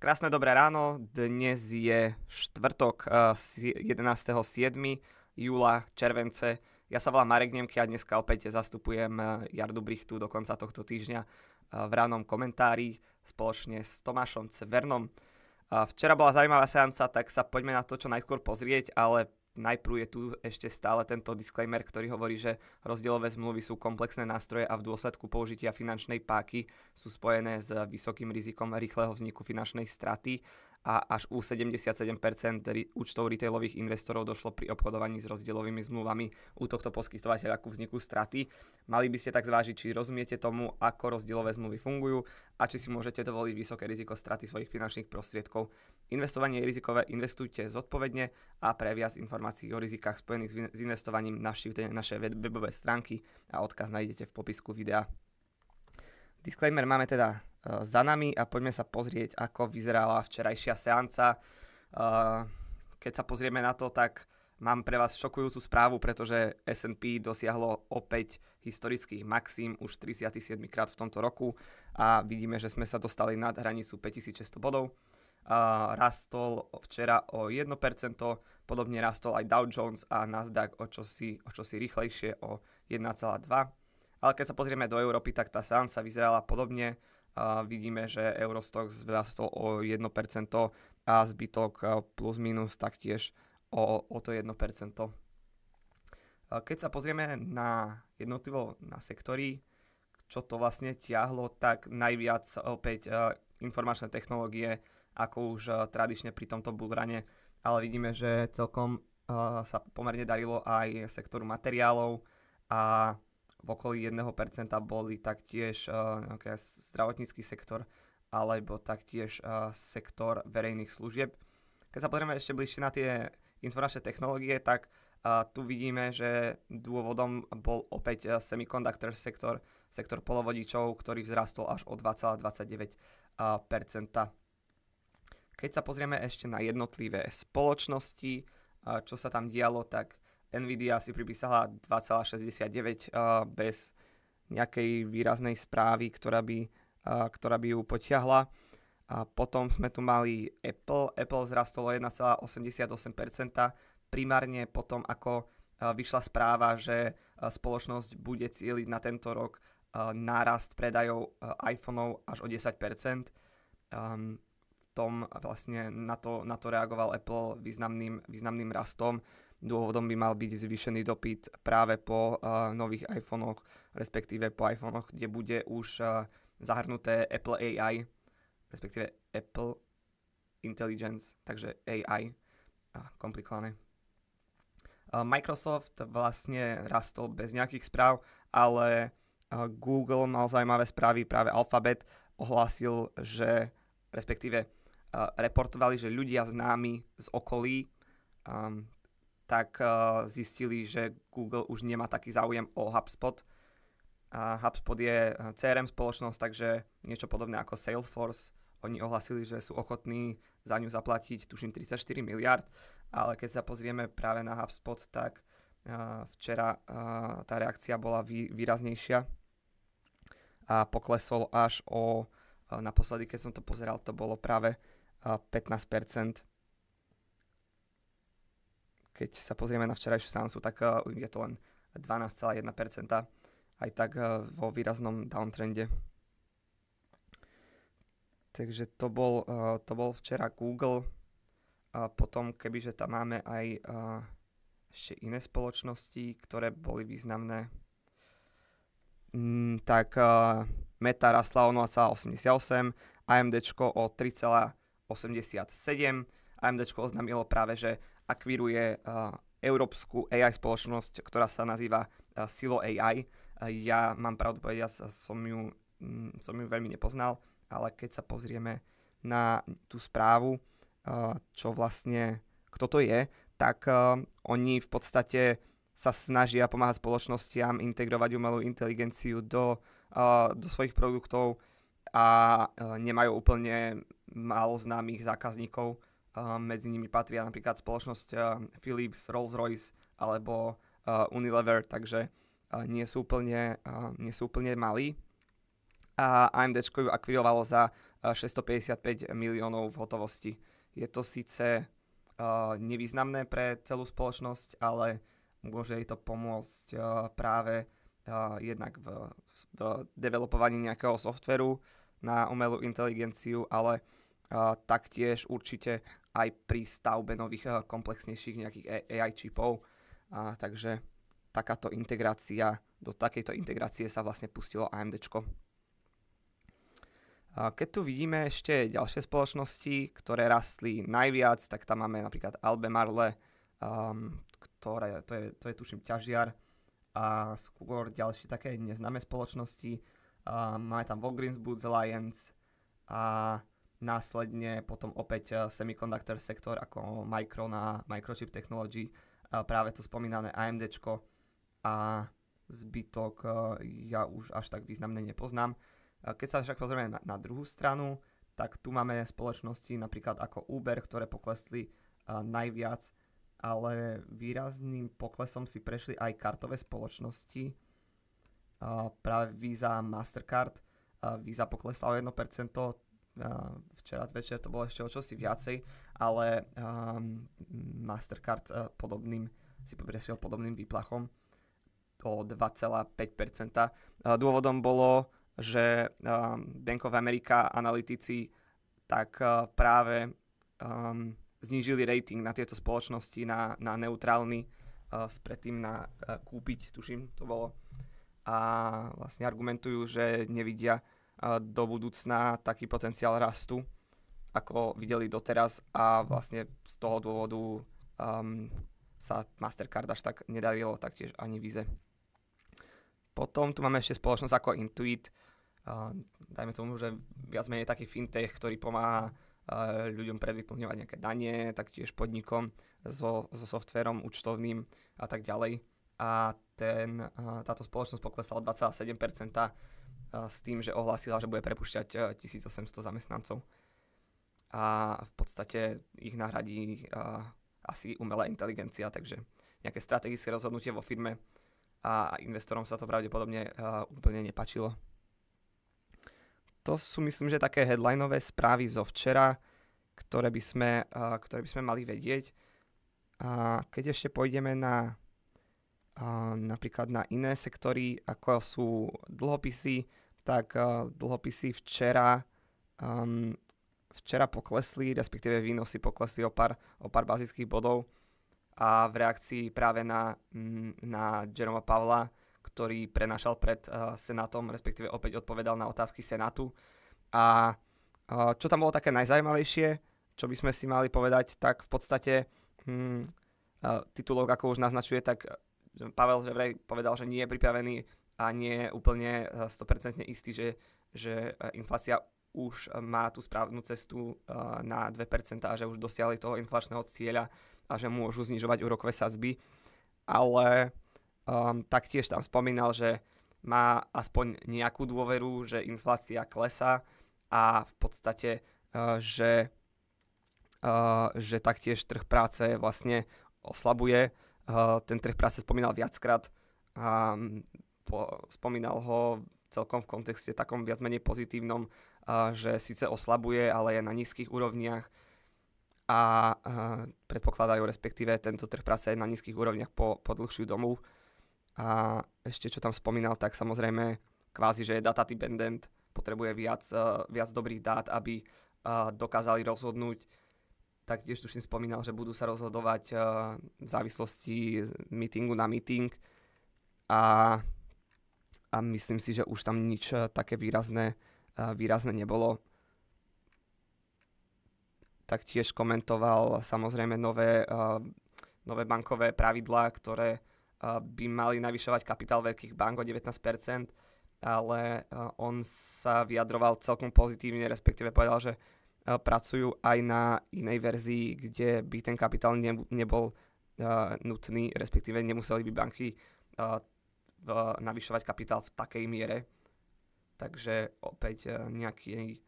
Krásne dobré ráno, dnes je štvrtok 11.7. júla, července. Ja sa volám Marek Nemky a dneska opäť zastupujem Jardu Brichtu do konca tohto týždňa v ránom komentári spoločne s Tomášom Cvernom. Včera bola zaujímavá seanca, tak sa poďme na to čo najskôr pozrieť, ale najprv je tu ešte stále tento disclaimer, ktorý hovorí, že rozdielové zmluvy sú komplexné nástroje a v dôsledku použitia finančnej páky sú spojené s vysokým rizikom rýchleho vzniku finančnej straty a až u 77% účtov retailových investorov došlo pri obchodovaní s rozdielovými zmluvami u tohto poskytovateľa ku vzniku straty. Mali by ste tak zvážiť, či rozumiete tomu, ako rozdielové zmluvy fungujú a či si môžete dovoliť vysoké riziko straty svojich finančných prostriedkov. Investovanie je rizikové, investujte zodpovedne a pre viac informácií o rizikách spojených s investovaním navštívte naše webové stránky a odkaz nájdete v popisku videa. Disclaimer máme teda za nami a poďme sa pozrieť, ako vyzerala včerajšia seanca. Uh, keď sa pozrieme na to, tak mám pre vás šokujúcu správu, pretože S&P dosiahlo opäť historických maxim už 37 krát v tomto roku a vidíme, že sme sa dostali nad hranicu 5600 bodov. Uh, rastol včera o 1%, podobne rastol aj Dow Jones a Nasdaq o čosi, o čosi rýchlejšie o 1,2%. Ale keď sa pozrieme do Európy, tak tá seansa vyzerala podobne. A vidíme, že Eurostox vzrastol o 1% a zbytok plus minus taktiež o, o to 1%. Keď sa pozrieme na jednotlivo na sektory, čo to vlastne tiahlo, tak najviac opäť informačné technológie, ako už tradične pri tomto bullrane, ale vidíme, že celkom sa pomerne darilo aj sektoru materiálov a v okolí 1% boli taktiež uh, zdravotnícky sektor alebo taktiež uh, sektor verejných služieb. Keď sa pozrieme ešte bližšie na tie informačné technológie, tak uh, tu vidíme, že dôvodom bol opäť uh, semiconductor sektor, sektor polovodičov, ktorý vzrastol až o 2,29%. Uh, Keď sa pozrieme ešte na jednotlivé spoločnosti, čo sa tam dialo, tak Nvidia si pripísala 2,69 uh, bez nejakej výraznej správy, ktorá by, uh, ktorá by ju potiahla. A potom sme tu mali Apple. Apple zrastolo 1,88%, primárne potom, ako uh, vyšla správa, že spoločnosť bude cieliť na tento rok nárast predajov iPhoneov až o 10%. Um, v tom vlastne na to, na to reagoval Apple významným, významným rastom Dôvodom by mal byť zvýšený dopyt práve po uh, nových iPhonech, respektíve po iPhonech, kde bude už uh, zahrnuté Apple AI, respektíve Apple Intelligence, takže AI. Uh, komplikované. Uh, Microsoft vlastne rastol bez nejakých správ, ale uh, Google mal zaujímavé správy, práve Alphabet ohlásil, že respektíve uh, reportovali, že ľudia známi z okolí um, tak uh, zistili, že Google už nemá taký záujem o HubSpot. A HubSpot je CRM spoločnosť, takže niečo podobné ako Salesforce. Oni ohlasili, že sú ochotní za ňu zaplatiť, tuším, 34 miliard, ale keď sa pozrieme práve na HubSpot, tak uh, včera uh, tá reakcia bola vý, výraznejšia a poklesol až o, uh, naposledy, keď som to pozeral, to bolo práve uh, 15% keď sa pozrieme na včerajšiu seansu, tak uh, je to len 12,1%, aj tak uh, vo výraznom downtrende. Takže to bol, uh, to bol včera Google. A potom, kebyže tam máme aj ešte iné spoločnosti, ktoré boli významné, mm, tak Meta rastla o 0,88, AMD o 3,87. AMD oznámilo práve, že akvíruje uh, európsku AI spoločnosť, ktorá sa nazýva uh, Silo AI. Uh, ja mám pravdu povedať, ja som ju, mm, som ju veľmi nepoznal, ale keď sa pozrieme na tú správu, čo vlastne, kto to je, tak oni v podstate sa snažia pomáhať spoločnostiam integrovať umelú inteligenciu do, do svojich produktov a nemajú úplne málo známych zákazníkov, medzi nimi patria napríklad spoločnosť Philips, Rolls-Royce alebo Unilever, takže nie sú úplne, nie sú úplne malí. A AMD ju akvirovalo za 655 miliónov v hotovosti. Je to síce nevýznamné pre celú spoločnosť, ale môže jej to pomôcť práve jednak v, v developovaní nejakého softveru na umelú inteligenciu, ale taktiež určite aj pri stavbe nových komplexnejších nejakých AI čipov. takže takáto integrácia, do takejto integrácie sa vlastne pustilo AMD. Keď tu vidíme ešte ďalšie spoločnosti, ktoré rastli najviac, tak tam máme napríklad Albemarle, um, ktoré, to je, to je tuším ťažiar a skôr ďalšie také neznáme spoločnosti. Um, máme tam Walgreens Boots Alliance a následne potom opäť uh, semiconductor sektor ako Micron a Microchip Technology, uh, práve tu spomínané AMD a zbytok uh, ja už až tak významne nepoznám. Keď sa však pozrieme na, druhú stranu, tak tu máme spoločnosti napríklad ako Uber, ktoré poklesli najviac, ale výrazným poklesom si prešli aj kartové spoločnosti. Práve Visa Mastercard. Visa poklesla o 1%, uh, včera večer to bolo ešte o čosi viacej, ale um, Mastercard uh, podobným, si prešiel podobným výplachom o 2,5%. Uh, dôvodom bolo že um, Bank of America analytici tak práve um, znížili rating na tieto spoločnosti na, na neutrálny, uh, predtým na uh, kúpiť, tuším, to bolo. A vlastne argumentujú, že nevidia do budúcna taký potenciál rastu, ako videli doteraz a vlastne z toho dôvodu um, sa Mastercard až tak nedarilo, taktiež ani Vize. Potom tu máme ešte spoločnosť ako Intuit, dajme tomu, že viac menej taký fintech, ktorý pomáha ľuďom predvyplňovať nejaké dane, taktiež podnikom so, so softverom účtovným a tak ďalej. A ten, táto spoločnosť poklesla o 2,7% s tým, že ohlásila, že bude prepušťať 1800 zamestnancov. A v podstate ich nahradí asi umelá inteligencia, takže nejaké strategické rozhodnutie vo firme a investorom sa to pravdepodobne úplne nepačilo to sú myslím, že také headlineové správy zo včera, ktoré by sme, ktoré by sme mali vedieť. A keď ešte pôjdeme na napríklad na iné sektory, ako sú dlhopisy, tak uh, dlhopisy včera um, včera poklesli, respektíve výnosy poklesli o pár, o pár bazických bodov a v reakcii práve na, na Jeroma Pavla ktorý prenašal pred uh, Senátom, respektíve opäť odpovedal na otázky Senátu. A uh, čo tam bolo také najzaujímavejšie, čo by sme si mali povedať, tak v podstate hmm, uh, titulok, ako už naznačuje, tak Pavel že vraj povedal, že nie je pripravený a nie úplne 100% istý, že, že inflácia už má tú správnu cestu na 2% a že už dosiahli toho inflačného cieľa a že môžu znižovať úrokové sadzby. Ale Um, taktiež tam spomínal, že má aspoň nejakú dôveru, že inflácia klesá a v podstate, uh, že, uh, že taktiež trh práce vlastne oslabuje. Uh, ten trh práce spomínal viackrát um, po, spomínal ho celkom v kontexte takom viac menej pozitívnom, že síce oslabuje, ale je na nízkych úrovniach a predpokladajú respektíve tento trh práce je na nízkych úrovniach po, po dlhšiu domu. A ešte čo tam spomínal, tak samozrejme kvázi, že je data dependent, potrebuje viac, viac dobrých dát, aby dokázali rozhodnúť. Taktiež tuším spomínal, že budú sa rozhodovať v závislosti z meetingu na meeting a, a myslím si, že už tam nič uh, také výrazné, uh, výrazné nebolo. Taktiež komentoval samozrejme nové, uh, nové bankové pravidlá, ktoré by mali navyšovať kapitál veľkých bank o 19%, ale on sa vyjadroval celkom pozitívne, respektíve povedal, že pracujú aj na inej verzii, kde by ten kapitál nebol nutný, respektíve nemuseli by banky navyšovať kapitál v takej miere. Takže opäť nejaký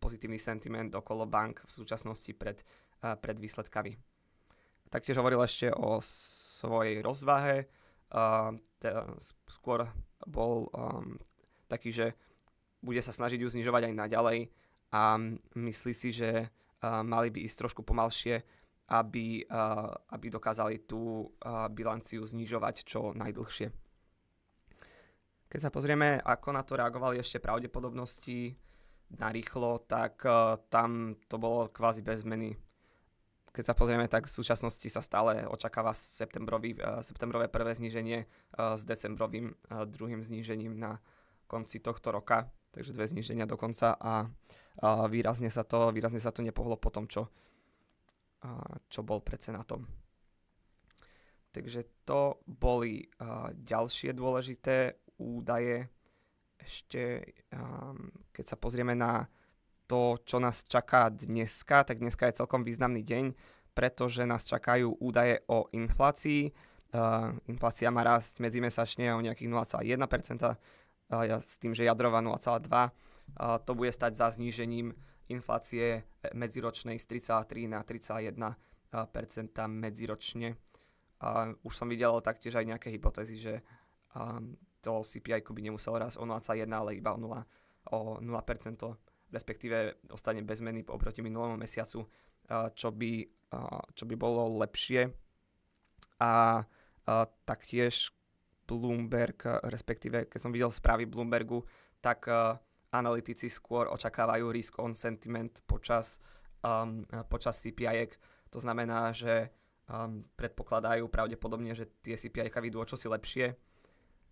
pozitívny sentiment okolo bank v súčasnosti pred, pred výsledkami. Taktiež hovoril ešte o svojej rozvahe. Skôr bol um, taký, že bude sa snažiť ju znižovať aj naďalej a myslí si, že mali by ísť trošku pomalšie, aby, aby dokázali tú bilanciu znižovať čo najdlhšie. Keď sa pozrieme, ako na to reagovali ešte pravdepodobnosti na rýchlo, tak tam to bolo kvázi bez zmeny keď sa pozrieme, tak v súčasnosti sa stále očakáva uh, septembrové prvé zníženie uh, s decembrovým uh, druhým znížením na konci tohto roka, takže dve zníženia dokonca a výrazne, sa to, výrazne sa to nepohlo po tom, čo, uh, čo bol pred Senátom. Takže to boli ďalšie dôležité údaje. Ešte, um, keď sa pozrieme na to, čo nás čaká dneska, tak dneska je celkom významný deň, pretože nás čakajú údaje o inflácii. Uh, inflácia má rásť medzimesačne o nejakých 0,1%, uh, s tým, že jadrová 0,2%. Uh, to bude stať za znížením inflácie medziročnej z 3,3 na 3,1% medziročne. Uh, už som videl taktiež aj nejaké hypotézy, že um, to CPI by nemuselo rásť o 0,1, ale iba o 0, o 0% respektíve ostane bez zmeny oproti minulému mesiacu, čo by, čo by bolo lepšie. A taktiež Bloomberg, respektíve keď som videl správy Bloombergu, tak analytici skôr očakávajú risk on sentiment počas, um, počas CPI. To znamená, že um, predpokladajú pravdepodobne, že tie CPI vydú o čosi lepšie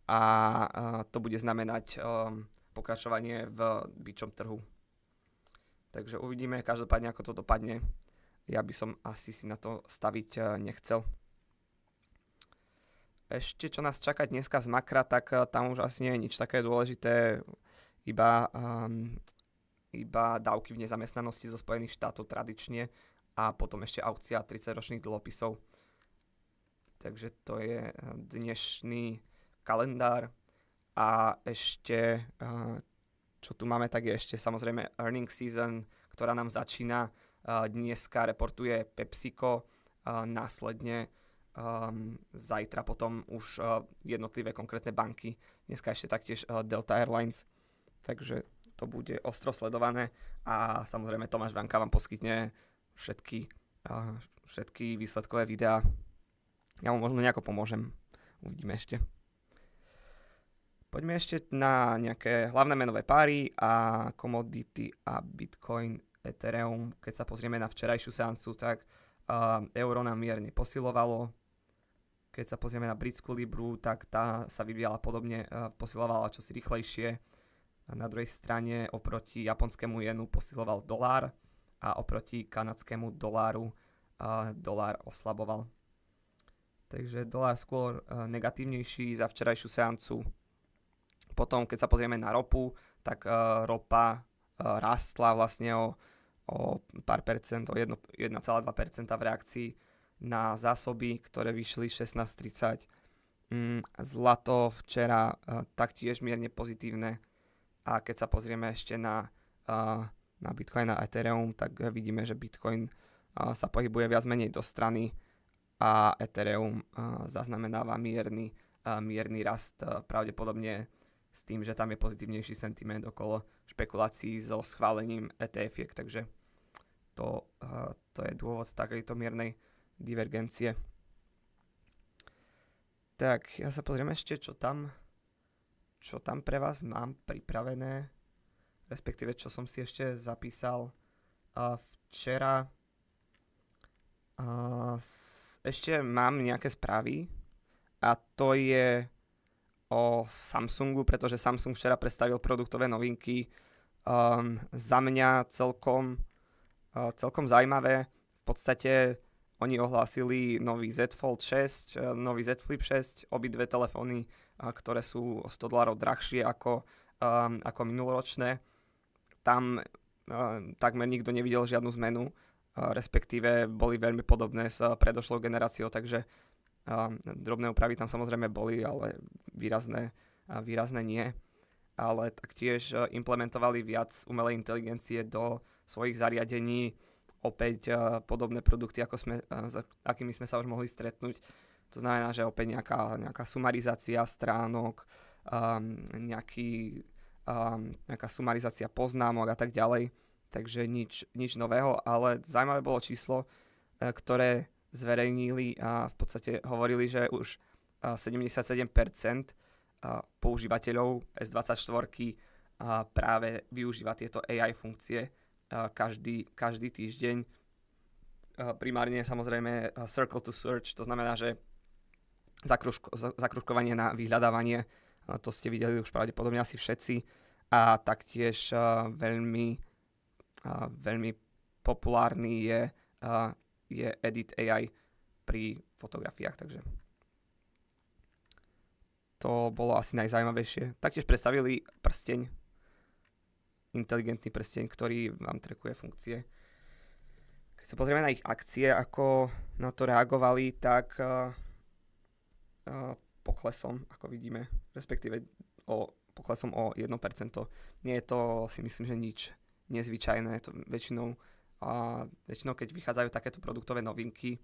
a uh, to bude znamenať um, pokračovanie v byčom trhu. Takže uvidíme každopádne, ako to dopadne. Ja by som asi si na to staviť eh, nechcel. Ešte čo nás čaká dneska z makra, tak tam už asi nie je nič také dôležité, iba, um, iba dávky v nezamestnanosti zo Spojených štátov tradične a potom ešte aukcia 30-ročných dlhopisov. Takže to je dnešný kalendár a ešte uh, čo tu máme, tak je ešte samozrejme earning season, ktorá nám začína. Dneska reportuje PepsiCo, následne um, zajtra potom už jednotlivé konkrétne banky, dneska ešte taktiež Delta Airlines, takže to bude ostro sledované a samozrejme Tomáš Vanka vám poskytne všetky, všetky výsledkové videá. Ja mu možno nejako pomôžem, uvidíme ešte. Poďme ešte na nejaké hlavné menové páry a komodity a Bitcoin, Ethereum. Keď sa pozrieme na včerajšiu seancu, tak uh, euro nám mierne posilovalo. Keď sa pozrieme na britskú libru, tak tá sa vyvíjala podobne, uh, posilovala čosi rýchlejšie. A na druhej strane oproti japonskému jenu posiloval dolár a oproti kanadskému doláru uh, dolár oslaboval. Takže dolár skôr uh, negatívnejší za včerajšiu seancu potom, keď sa pozrieme na ropu, tak uh, ropa uh, rastla vlastne o, o pár percent, o 1,2% v reakcii na zásoby, ktoré vyšli 16.30. Mm, zlato včera uh, taktiež mierne pozitívne a keď sa pozrieme ešte na, uh, na Bitcoin a Ethereum, tak vidíme, že Bitcoin uh, sa pohybuje viac menej do strany a Ethereum uh, zaznamenáva mierny, uh, mierny rast, uh, pravdepodobne s tým, že tam je pozitívnejší sentiment okolo špekulácií so schválením etf takže to, uh, to je dôvod takejto miernej divergencie. Tak, ja sa pozriem ešte, čo tam, čo tam pre vás mám pripravené, respektíve čo som si ešte zapísal uh, včera. Uh, ešte mám nejaké správy a to je o Samsungu, pretože Samsung včera predstavil produktové novinky. Um, za mňa celkom, uh, celkom zaujímavé. V podstate oni ohlásili nový Z Fold 6, uh, nový Z Flip 6, obidve telefóny, uh, ktoré sú o 100 dolarov drahšie ako, um, ako minuloročné. Tam uh, takmer nikto nevidel žiadnu zmenu, uh, respektíve boli veľmi podobné s predošlou generáciou, takže drobné úpravy tam samozrejme boli, ale výrazné, výrazné nie. Ale taktiež e, implementovali viac umelej inteligencie do svojich zariadení, opäť e, podobné produkty, ako sme, e, s akými sme sa už mohli stretnúť. To znamená, že opäť nejaká, nejaká sumarizácia stránok, um, nejaký, um, nejaká sumarizácia poznámok a tak ďalej. takže nič, nič nového, ale zaujímavé bolo číslo, ktoré zverejnili a v podstate hovorili, že už 77% používateľov S24 práve využíva tieto AI funkcie každý, každý týždeň. Primárne samozrejme Circle to Search, to znamená, že zakružko, zakružkovanie na vyhľadávanie, to ste videli už pravdepodobne asi všetci a taktiež veľmi, veľmi populárny je, je Edit AI pri fotografiách, takže to bolo asi najzaujímavejšie. Taktiež predstavili prsteň, inteligentný prsteň, ktorý vám trekuje funkcie. Keď sa pozrieme na ich akcie, ako na to reagovali, tak uh, uh, poklesom, ako vidíme, respektíve o, poklesom o 1%. Nie je to, si myslím, že nič nezvyčajné. To väčšinou, uh, väčšinou, keď vychádzajú takéto produktové novinky,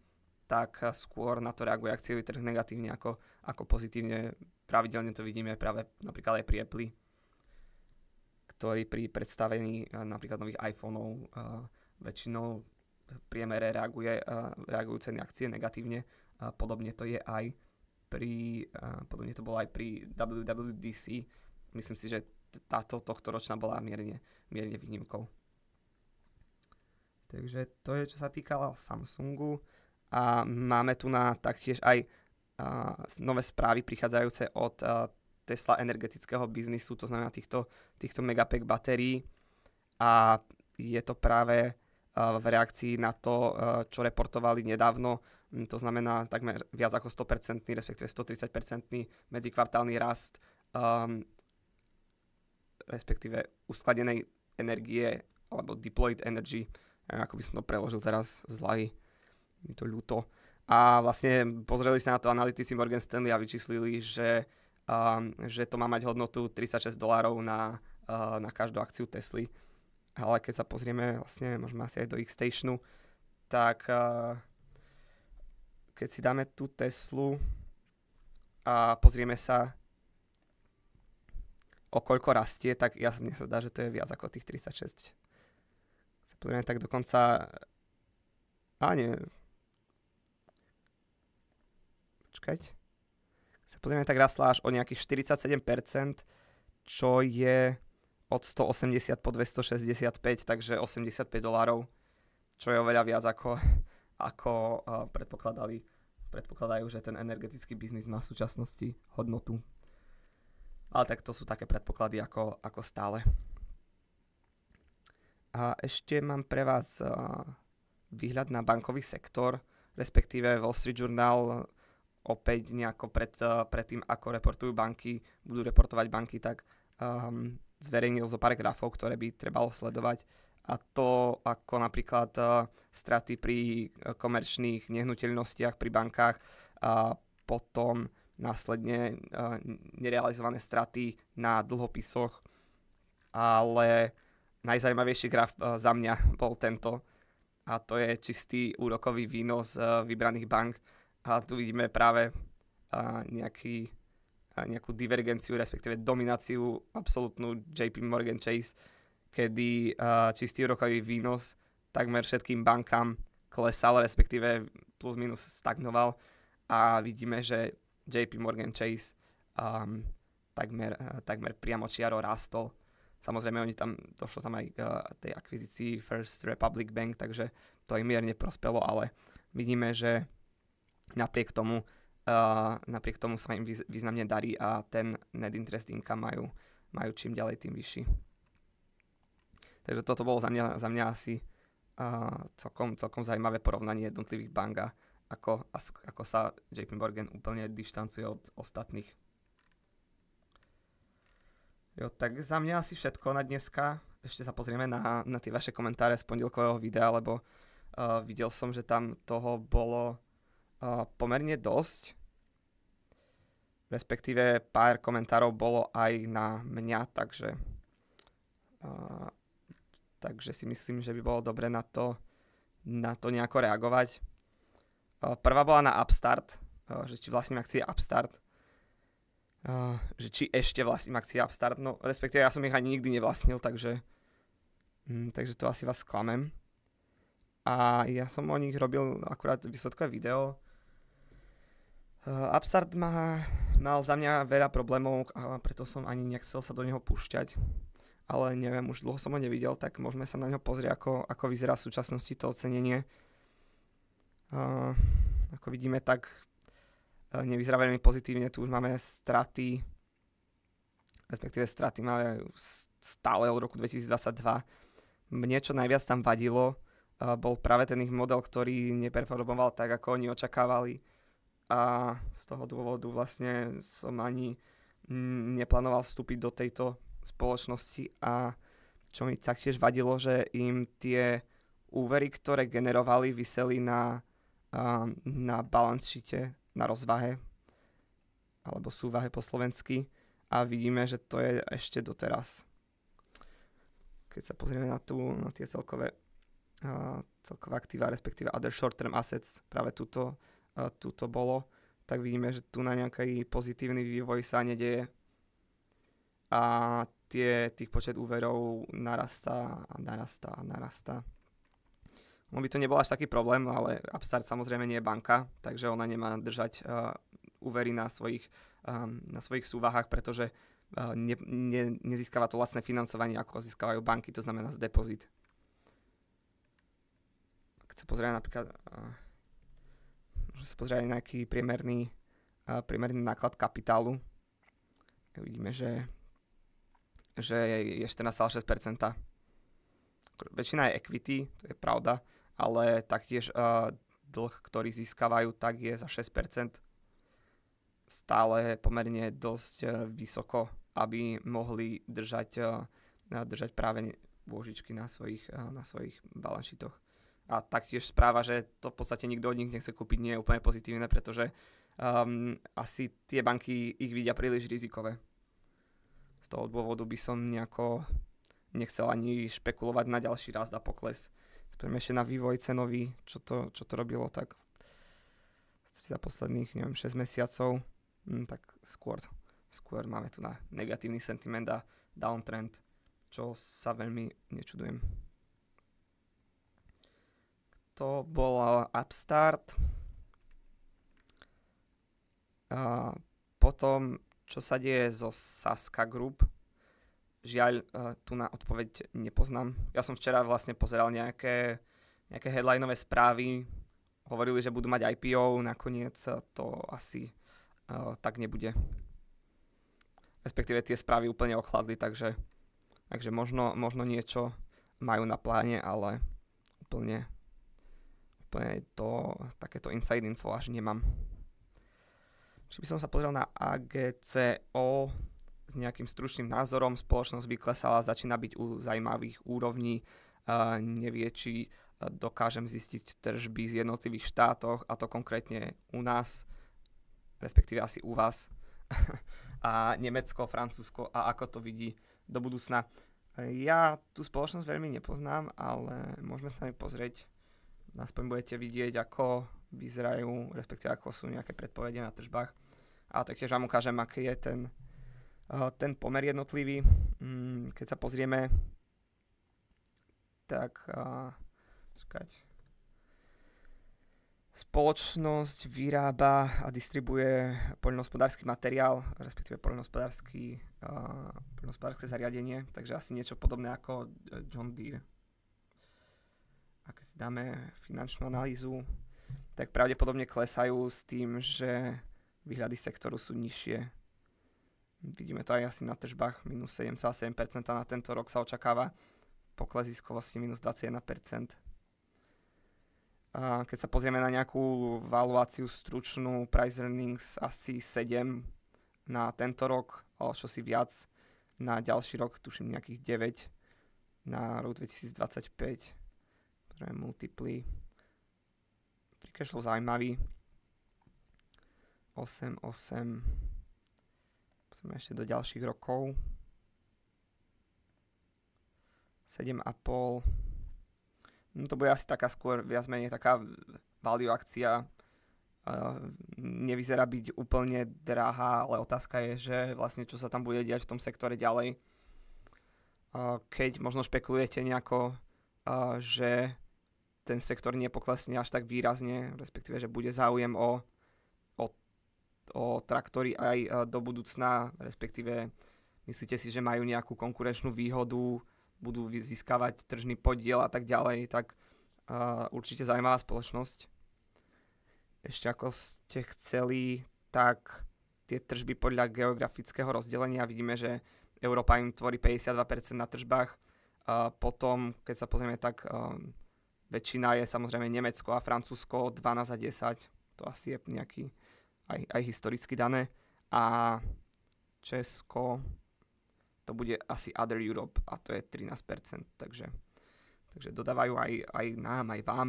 tak skôr na to reaguje akciový trh negatívne ako, ako pozitívne. Pravidelne to vidíme práve napríklad aj pri Apple, ktorý pri predstavení eh, napríklad nových iPhoneov uh, väčšinou v priemere reaguje, uh, reagujú ceny akcie negatívne. Podobne to je aj pri, podobne to bolo aj pri WWDC. Myslím si, že táto tohto ročná bola mierne, mierne výnimkou. Takže to je, čo sa týkalo Samsungu. A máme tu na taktiež aj uh, nové správy prichádzajúce od uh, Tesla energetického biznisu, to znamená týchto, týchto megapack batérií. A je to práve uh, v reakcii na to, uh, čo reportovali nedávno, to znamená takmer viac ako 100%, respektíve 130% medzikvartálny rast, um, respektíve uskladenej energie, alebo deployed energy, ako by som to preložil teraz z hlavy mi to ľúto. A vlastne pozreli sa na to analytici Morgan Stanley a vyčíslili, že, um, že to má mať hodnotu 36 dolárov na, uh, na každú akciu Tesly. Ale keď sa pozrieme, vlastne môžeme asi aj do ich stationu, tak uh, keď si dáme tú Teslu a pozrieme sa o koľko rastie, tak ja, mne sa dá, že to je viac ako tých 36. Sa pozrieme tak dokonca... A nie, počkať, sa pozrieme, tak rastla až o nejakých 47%, čo je od 180 po 265, takže 85 dolárov, čo je oveľa viac ako, ako uh, predpokladali. Predpokladajú, že ten energetický biznis má v súčasnosti hodnotu. Ale tak to sú také predpoklady ako, ako stále. A ešte mám pre vás uh, výhľad na bankový sektor, respektíve Wall Street Journal opäť nejako pred, eh, pred tým, ako reportujú banky, budú reportovať banky, tak um, zverejnil zo pár grafov, ktoré by trebalo sledovať. A to ako napríklad uh, straty pri komerčných nehnuteľnostiach pri bankách a potom následne uh, nerealizované straty na dlhopisoch. Ale najzajímavejší graf uh, za mňa bol tento. A to je čistý úrokový výnos uh, vybraných bank. A tu vidíme práve a, nejaký, nejakú divergenciu, respektíve domináciu absolútnu JP Morgan Chase, kedy čistý rokový výnos takmer všetkým bankám klesal, respektíve plus minus stagnoval. A vidíme, že JP Morgan Chase um, takmer, takmer priamo čiaro rastol. Samozrejme, oni tam, došlo tam aj k tej akvizícii First Republic Bank, takže to im mierne prospelo, ale vidíme, že napriek tomu, uh, napriek tomu sa im významne darí a ten net interest income majú, majú čím ďalej tým vyšší. Takže toto bolo za mňa, za mňa asi uh, celkom, celkom zaujímavé porovnanie jednotlivých bank a ako, ako sa JP Morgan úplne dištancuje od ostatných. Jo, tak za mňa asi všetko na dneska. Ešte sa pozrieme na, na tie vaše komentáre z pondelkového videa, lebo uh, videl som, že tam toho bolo pomerne dosť. Respektíve pár komentárov bolo aj na mňa, takže, uh, takže si myslím, že by bolo dobre na to, na to nejako reagovať. Uh, prvá bola na Upstart, uh, že či vlastním akcie Upstart. Uh, že či ešte vlastním akcie Upstart, no respektíve ja som ich ani nikdy nevlastnil, takže Mm, takže to asi vás sklamem. A ja som o nich robil akurát výsledkové video. Uh, Upstart má, mal za mňa veľa problémov a preto som ani nechcel sa do neho púšťať. Ale neviem, už dlho som ho nevidel, tak môžeme sa na neho pozrieť, ako, ako vyzerá v súčasnosti to ocenenie. Uh, ako vidíme, tak nevyzerá veľmi pozitívne. Tu už máme straty, respektíve straty máme stále od roku 2022 mne čo najviac tam vadilo, bol práve ten ich model, ktorý neperformoval tak, ako oni očakávali. A z toho dôvodu vlastne som ani neplánoval vstúpiť do tejto spoločnosti a čo mi taktiež vadilo, že im tie úvery, ktoré generovali, vyseli na, na balance sheete, na rozvahe alebo súvahe po slovensky a vidíme, že to je ešte doteraz keď sa pozrieme na, tú, na tie celkové, uh, celkové aktíva, respektíve other short-term assets, práve túto, uh, túto bolo, tak vidíme, že tu na nejaký pozitívny vývoj sa nedeje a tie, tých počet úverov narastá a narastá a narastá. No by to nebol až taký problém, ale Upstart samozrejme nie je banka, takže ona nemá držať uh, úvery na svojich, um, na svojich súvahách, pretože ne, ne, nezískava to vlastné financovanie, ako získavajú banky, to znamená z depozit. Keď sa pozrieme napríklad, môžeme sa pozrieť nejaký priemerný, priemerný náklad kapitálu. Vidíme, že, že je 14,6%. Väčšina je equity, to je pravda, ale taktiež uh, dlh, ktorý získavajú, tak je za 6%. Stále pomerne dosť uh, vysoko aby mohli držať, eh, držať práve vôžičky na svojich, eh, na svojich balanšitoch. A taktiež správa, že to v podstate nikto od nich nechce kúpiť, nie je úplne pozitívne, pretože um, asi tie banky ich vidia príliš rizikové. Z toho dôvodu by som nejako nechcel ani špekulovať na ďalší rast a pokles. Spremne ešte na vývoj cenový, čo to, čo to robilo, tak za posledných, neviem, 6 mesiacov, hm, tak skôr skôr máme tu na negatívny sentiment a downtrend, čo sa veľmi nečudujem. To bol Upstart. A potom, čo sa deje zo Saska Group, žiaľ, tu na odpoveď nepoznám. Ja som včera vlastne pozeral nejaké, nejaké headlineové správy, hovorili, že budú mať IPO, nakoniec to asi uh, tak nebude respektíve tie správy úplne ochladli, takže, takže možno, možno niečo majú na pláne, ale úplne, úplne to, takéto inside info až nemám. Či by som sa pozrel na AGCO s nejakým stručným názorom, spoločnosť vyklesala, začína byť u zaujímavých úrovní, uh, nevie, či dokážem zistiť tržby z jednotlivých štátoch, a to konkrétne u nás, respektíve asi u vás. a Nemecko, Francúzsko a ako to vidí do budúcna. Ja tú spoločnosť veľmi nepoznám, ale môžeme sa mi pozrieť. Aspoň budete vidieť, ako vyzerajú, respektíve ako sú nejaké predpovede na tržbách. A taktiež vám ukážem, aký je ten, ten pomer jednotlivý. Mm, keď sa pozrieme, tak... Uh, Spoločnosť vyrába a distribuje poľnohospodársky materiál, respektíve poľnohospodárske uh, zariadenie, takže asi niečo podobné ako John Deere. A keď si dáme finančnú analýzu, tak pravdepodobne klesajú s tým, že výhľady sektoru sú nižšie. Vidíme to aj asi na tržbách, minus 7,7% na tento rok sa očakáva, pokles ziskovosti minus 21%. Keď sa pozrieme na nejakú valuáciu stručnú, price earnings asi 7 na tento rok, ale čo si viac na ďalší rok, tuším nejakých 9 na rok 2025, ktoré multiply. Free cash flow zaujímavý. 8, 8. Pozrieme ešte do ďalších rokov. 7,5 No to bude asi taká skôr viac menej taká value akcia. Uh, nevyzerá byť úplne drahá, ale otázka je, že vlastne čo sa tam bude diať v tom sektore ďalej. keď možno špekulujete nejako, že ten sektor nepoklesne až tak výrazne, respektíve, že bude záujem o, o traktory aj do budúcna, respektíve myslíte si, že majú nejakú konkurenčnú výhodu, budú získavať tržný podiel a tak ďalej, tak uh, určite zaujímavá spoločnosť. Ešte ako ste chceli, tak tie tržby podľa geografického rozdelenia vidíme, že Európa im tvorí 52% na tržbách. Uh, potom, keď sa pozrieme, tak um, väčšina je samozrejme Nemecko a Francúzsko 12 a 10. To asi je nejaký aj, aj historicky dané. A Česko, to bude asi Other Europe a to je 13%, takže, takže dodávajú aj, aj nám, aj vám.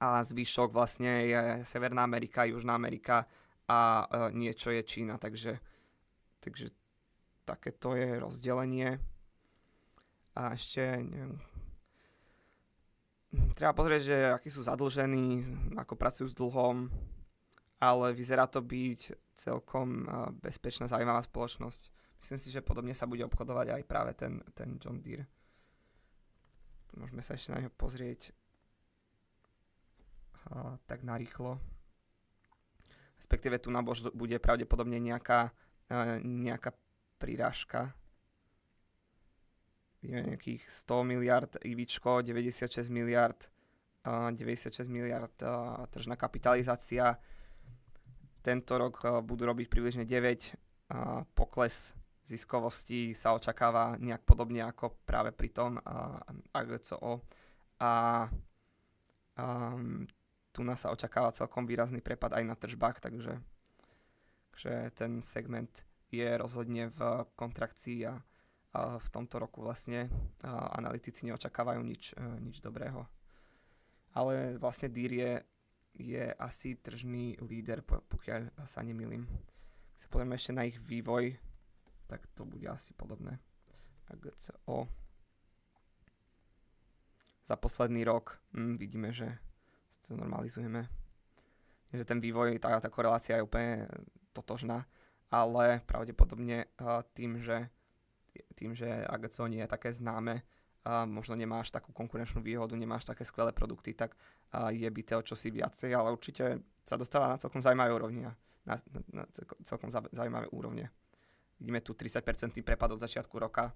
A zvyšok vlastne je Severná Amerika, Južná Amerika a e, niečo je Čína, takže, takže takéto je rozdelenie. A ešte, neviem, treba pozrieť, že akí sú zadlžení, ako pracujú s dlhom, ale vyzerá to byť celkom e, bezpečná, zaujímavá spoločnosť. Myslím si, že podobne sa bude obchodovať aj práve ten, ten John Deere. Môžeme sa ešte na neho pozrieť a, tak narýchlo. Respektíve tu na bož bude pravdepodobne nejaká, a, nejaká prirážka. Vidíme nejakých 100 miliard IVčko, 96 miliard, a, 96 miliard a, tržná kapitalizácia. Tento rok a, budú robiť približne 9 a, pokles ziskovosti sa očakáva nejak podobne ako práve pri tom AGCO. A um, tu nás sa očakáva celkom výrazný prepad aj na tržbách, takže, takže ten segment je rozhodne v kontrakcii a, a v tomto roku vlastne analytici neočakávajú nič, nič dobrého. Ale vlastne DIR je, je asi tržný líder, pokiaľ sa nemýlim. Keď sa pozrieme ešte na ich vývoj, tak to bude asi podobné. AGCO. Za posledný rok hm, vidíme, že to normalizujeme. Že ten vývoj, tá, tá korelácia je úplne totožná, ale pravdepodobne uh, tým, že tým, že AGCO nie je také známe, a možno nemáš takú konkurenčnú výhodu, nemáš také skvelé produkty, tak uh, je bytel čosi viacej, ale určite sa dostáva na celkom zaujímavé úrovne. Na, na, na celkom zaujímavé úrovne. Vidíme tu 30% prepad od začiatku roka.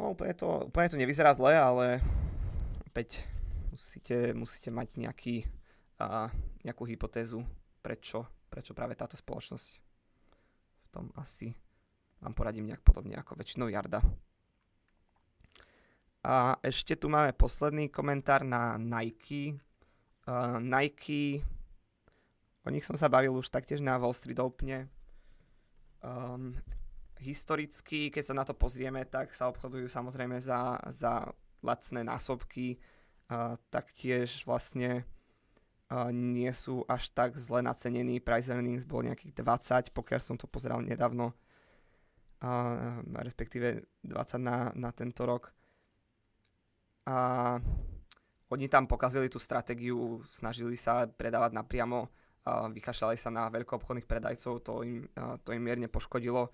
No úplne to, úplne to nevyzerá zle, ale opäť musíte, musíte mať nejaký, uh, nejakú hypotézu, prečo, prečo práve táto spoločnosť. V tom asi vám poradím nejak podobne ako väčšinou Jarda. A ešte tu máme posledný komentár na Nike. Uh, Nike, o nich som sa bavil už taktiež na Wall Street Opene Um, historicky, keď sa na to pozrieme, tak sa obchodujú samozrejme za, za lacné násobky, uh, taktiež vlastne uh, nie sú až tak zle nacenení, price earnings bol nejakých 20, pokiaľ som to pozeral nedávno, uh, respektíve 20 na, na tento rok. A oni tam pokazili tú stratégiu, snažili sa predávať napriamo vykašľali sa na veľkoobchodných predajcov, to im, to im mierne poškodilo.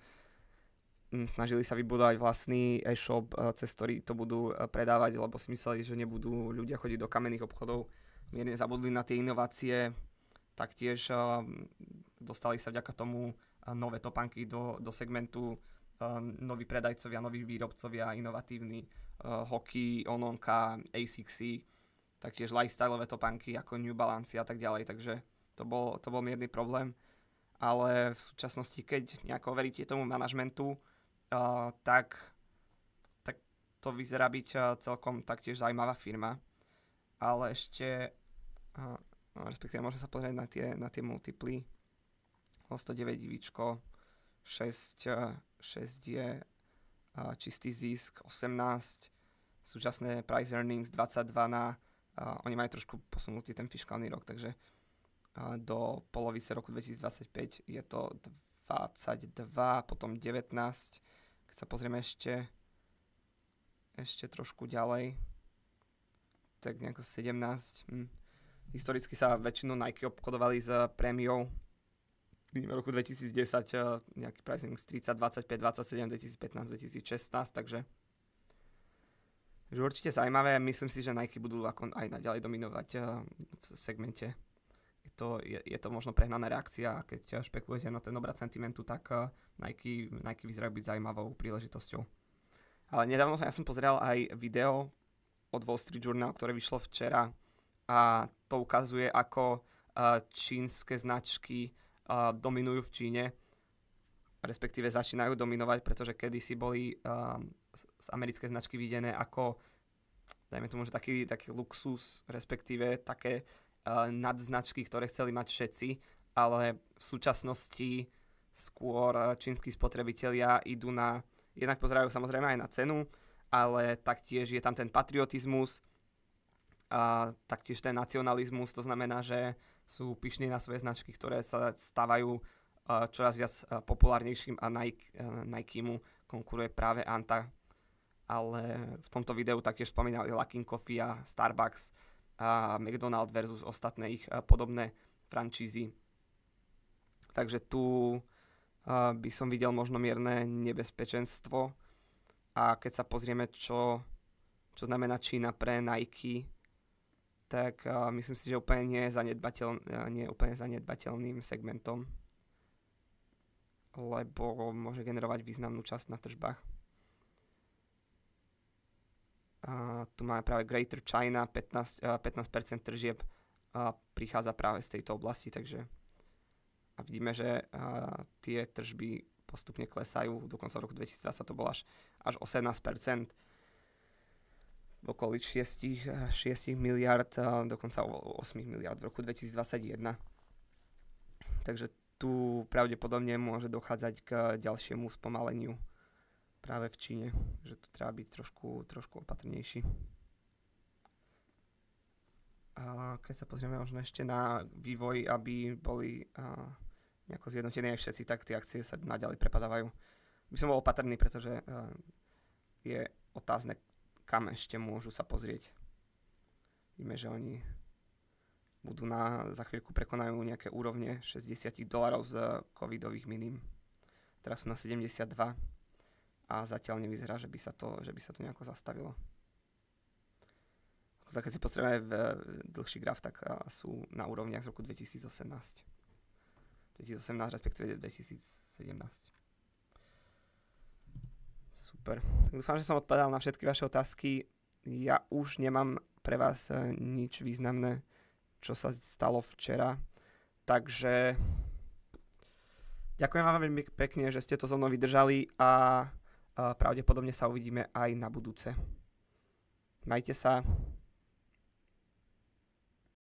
Mm, snažili sa vybudovať vlastný e-shop, cez ktorý to budú predávať, lebo si mysleli, že nebudú ľudia chodiť do kamenných obchodov. Mierne zabudli na tie inovácie, taktiež dostali sa vďaka tomu nové topanky do, do segmentu noví predajcovia, noví výrobcovia, inovatívni, hockey, Ononka, A6, taktiež lifestyleové topanky ako New Balance a tak ďalej, takže to bol, to bol mierny problém. Ale v súčasnosti, keď nejako veríte tomu manažmentu, uh, tak, tak to vyzerá byť uh, celkom taktiež zaujímavá firma. Ale ešte, uh, respektíve môžeme sa pozrieť na tie, na tie multiply. 109 divíčko, 6, 6 je uh, čistý zisk, 18, súčasné price earnings 22 na, uh, oni majú trošku posunutý ten fiskálny rok, takže do polovice roku 2025 je to 22, potom 19. Keď sa pozrieme ešte, ešte trošku ďalej, tak nejako 17. Hm. Historicky sa väčšinou Nike obchodovali s prémiou vidíme roku 2010 uh, nejaký pricing z 30, 25, 27, 2015, 2016, takže že určite zaujímavé. Myslím si, že Nike budú ako aj naďalej dominovať uh, v segmente. Je to, je, je to možno prehnaná reakcia a keď špekulujete na ten obrad sentimentu, tak Nike, Nike vyzerá byť zaujímavou príležitosťou. Ale nedávno ja som pozeral aj video od Wall Street Journal, ktoré vyšlo včera a to ukazuje, ako čínske značky uh, dominujú v Číne, respektíve začínajú dominovať, pretože kedysi boli uh, z americké značky videné ako dajme tomu, že taký, taký luxus, respektíve také uh, nadznačky, ktoré chceli mať všetci, ale v súčasnosti skôr čínsky spotrebitelia idú na, jednak pozerajú samozrejme aj na cenu, ale taktiež je tam ten patriotizmus, a taktiež ten nacionalizmus, to znamená, že sú pyšní na svoje značky, ktoré sa stávajú čoraz viac populárnejším a Nike, Nike mu konkuruje práve Anta, ale v tomto videu taktiež spomínali Luckin Coffee a Starbucks a McDonald versus ostatné ich podobné francízy. Takže tu by som videl možno mierne nebezpečenstvo a keď sa pozrieme, čo, čo znamená Čína pre Nike, tak uh, myslím si, že úplne nie je, zanedbateľ, uh, nie je úplne zanedbateľným segmentom, lebo môže generovať významnú časť na tržbách. Uh, tu máme práve Greater China, 15, uh, 15% tržieb uh, prichádza práve z tejto oblasti, takže a vidíme, že uh, tie tržby postupne klesajú, dokonca v roku 2020 to bolo až, až 18%, v okolí 6, 6 miliard, dokonca 8 miliard v roku 2021. Takže tu pravdepodobne môže dochádzať k ďalšiemu spomaleniu práve v Číne, že tu treba byť trošku, trošku opatrnejší. A keď sa pozrieme možno ešte na vývoj, aby boli a, nejako zjednotení aj všetci, tak tie akcie sa naďalej prepadávajú. By som bol opatrný, pretože a, je otázne, kam ešte môžu sa pozrieť. Víme, že oni budú na, za chvíľku prekonajú nejaké úrovne 60 dolarov z covidových minim. Teraz sú na 72 a zatiaľ nevyzerá, že by sa to, že by sa to nejako zastavilo. Keď si potrebujeme v dlhší graf, tak sú na úrovniach z roku 2018. 2018 respektíve 2017. Super. Dúfam, že som odpovedal na všetky vaše otázky. Ja už nemám pre vás eh, nič významné, čo sa stalo včera. Takže ďakujem vám veľmi pekne, že ste to so mnou vydržali a pravdepodobne sa uvidíme aj na budúce. Majte sa.